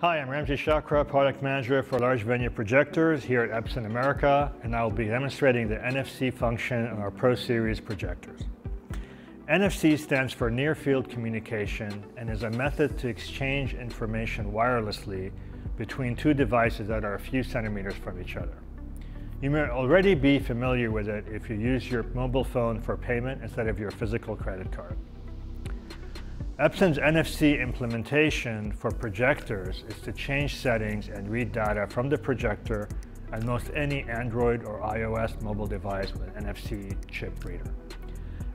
Hi, I'm Ramsey Chakra, Product Manager for Large Venue Projectors here at Epson America, and I will be demonstrating the NFC function on our Pro Series projectors. NFC stands for Near Field Communication and is a method to exchange information wirelessly between two devices that are a few centimeters from each other. You may already be familiar with it if you use your mobile phone for payment instead of your physical credit card. Epson's NFC implementation for projectors is to change settings and read data from the projector and most any Android or iOS mobile device with an NFC chip reader.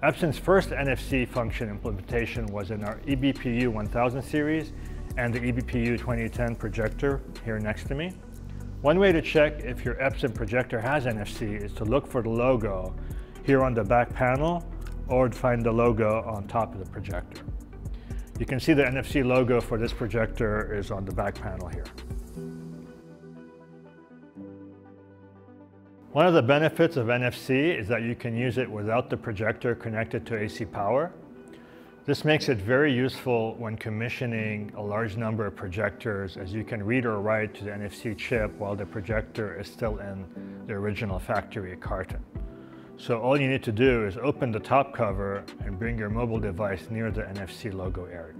Epson's first NFC function implementation was in our EB-PU 1000 series and the EB-PU 2010 projector here next to me. One way to check if your Epson projector has NFC is to look for the logo here on the back panel or find the logo on top of the projector. You can see the NFC logo for this projector is on the back panel here. One of the benefits of NFC is that you can use it without the projector connected to AC power. This makes it very useful when commissioning a large number of projectors as you can read or write to the NFC chip while the projector is still in the original factory carton. So all you need to do is open the top cover and bring your mobile device near the NFC logo area.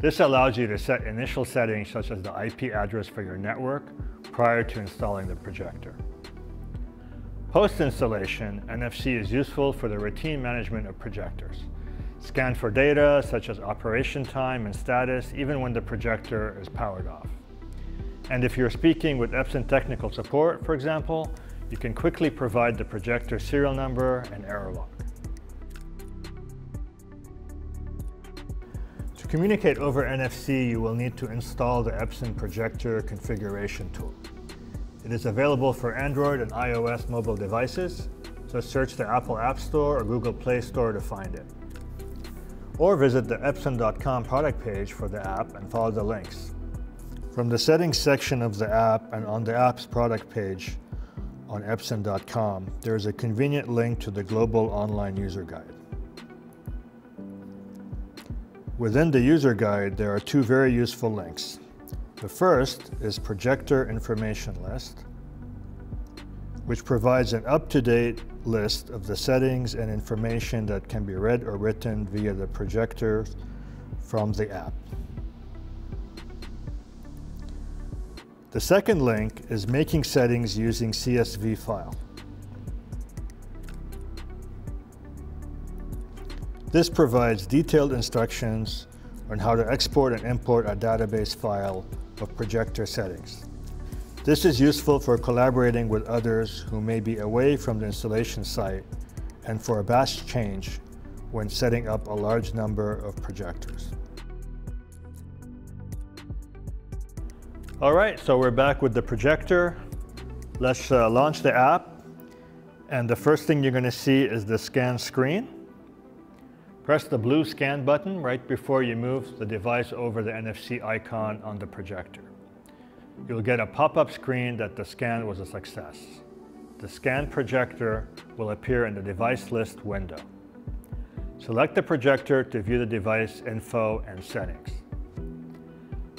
This allows you to set initial settings such as the IP address for your network prior to installing the projector. Post-installation, NFC is useful for the routine management of projectors. Scan for data such as operation time and status even when the projector is powered off. And if you're speaking with Epson technical support, for example, you can quickly provide the projector serial number and error log. To communicate over NFC, you will need to install the Epson projector configuration tool. It is available for Android and iOS mobile devices, so search the Apple App Store or Google Play Store to find it or visit the Epson.com product page for the app and follow the links. From the settings section of the app and on the app's product page on Epson.com, there is a convenient link to the global online user guide. Within the user guide, there are two very useful links. The first is Projector Information List, which provides an up-to-date list of the settings and information that can be read or written via the projector from the app. The second link is making settings using CSV file. This provides detailed instructions on how to export and import a database file of projector settings. This is useful for collaborating with others who may be away from the installation site and for a batch change when setting up a large number of projectors. All right, so we're back with the projector. Let's uh, launch the app. And the first thing you're gonna see is the scan screen. Press the blue scan button right before you move the device over the NFC icon on the projector you'll get a pop-up screen that the scan was a success. The scan projector will appear in the device list window. Select the projector to view the device info and settings.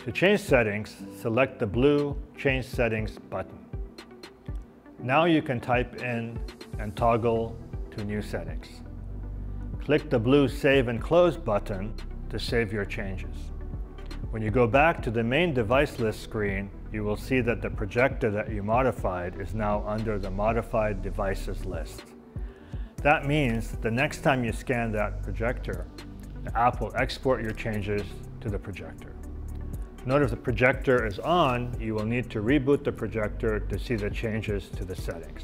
To change settings, select the blue Change Settings button. Now you can type in and toggle to new settings. Click the blue Save and Close button to save your changes. When you go back to the main device list screen, you will see that the projector that you modified is now under the Modified Devices list. That means the next time you scan that projector, the app will export your changes to the projector. Note if the projector is on, you will need to reboot the projector to see the changes to the settings.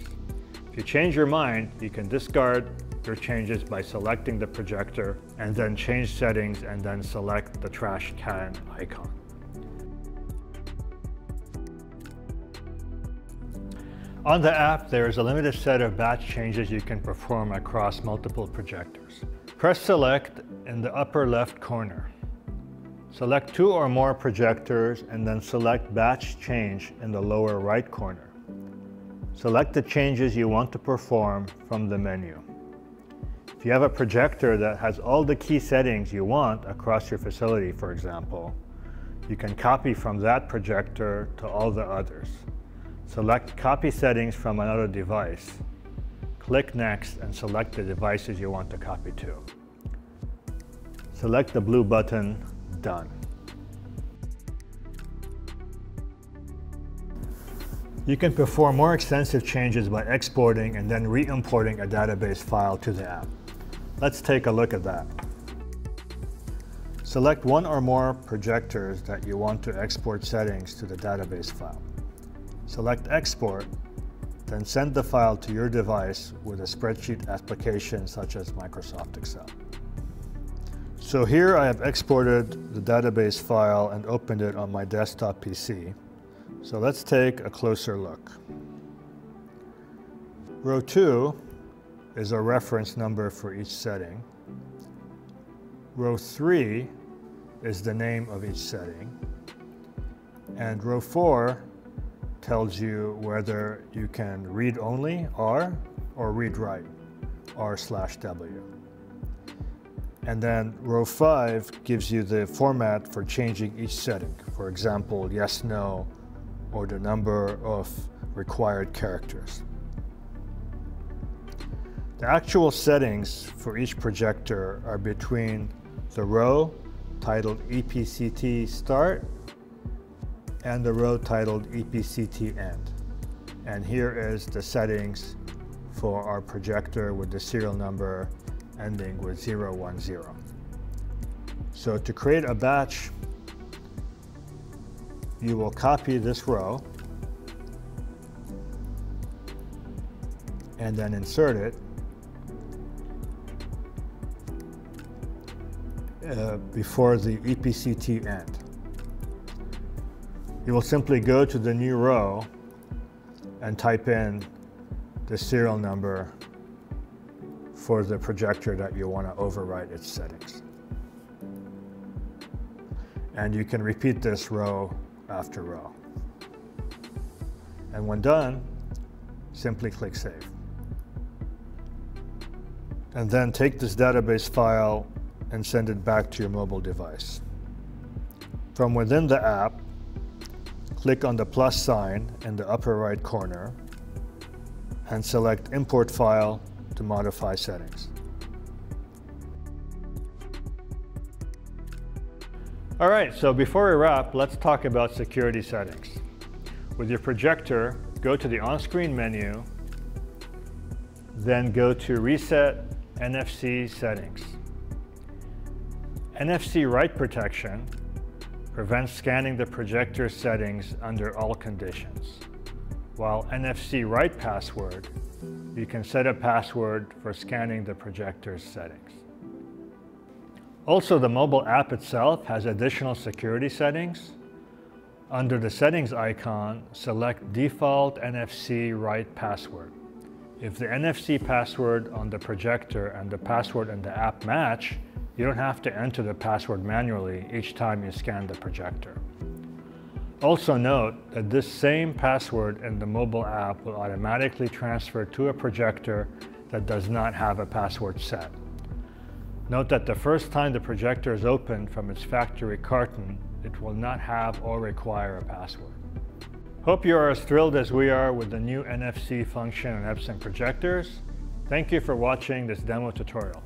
If you change your mind, you can discard your changes by selecting the projector and then change settings and then select the trash can icon. On the app, there is a limited set of batch changes you can perform across multiple projectors. Press Select in the upper left corner. Select two or more projectors and then select Batch Change in the lower right corner. Select the changes you want to perform from the menu. If you have a projector that has all the key settings you want across your facility, for example, you can copy from that projector to all the others. Select Copy Settings from another device. Click Next and select the devices you want to copy to. Select the blue button, Done. You can perform more extensive changes by exporting and then re-importing a database file to the app. Let's take a look at that. Select one or more projectors that you want to export settings to the database file. Select Export, then send the file to your device with a spreadsheet application such as Microsoft Excel. So here I have exported the database file and opened it on my desktop PC. So let's take a closer look. Row 2 is a reference number for each setting. Row 3 is the name of each setting. And row 4 tells you whether you can read only R or read write R slash W. And then row 5 gives you the format for changing each setting. For example, yes, no, or the number of required characters. The actual settings for each projector are between the row titled EPCT start and the row titled EPCT end. And here is the settings for our projector with the serial number ending with 010. So to create a batch, you will copy this row and then insert it uh, before the EPCT end. You will simply go to the new row and type in the serial number for the projector that you want to overwrite its settings. And you can repeat this row after row. And when done, simply click Save. And then take this database file and send it back to your mobile device. From within the app, click on the plus sign in the upper right corner and select Import File to modify settings. All right, so before we wrap, let's talk about security settings. With your projector, go to the on-screen menu, then go to Reset NFC Settings. NFC write protection prevents scanning the projector settings under all conditions, while NFC write password you can set a password for scanning the projector's settings. Also, the mobile app itself has additional security settings. Under the settings icon, select default NFC write password. If the NFC password on the projector and the password in the app match, you don't have to enter the password manually each time you scan the projector. Also note that this same password in the mobile app will automatically transfer to a projector that does not have a password set. Note that the first time the projector is opened from its factory carton, it will not have or require a password. Hope you are as thrilled as we are with the new NFC function on Epson projectors. Thank you for watching this demo tutorial.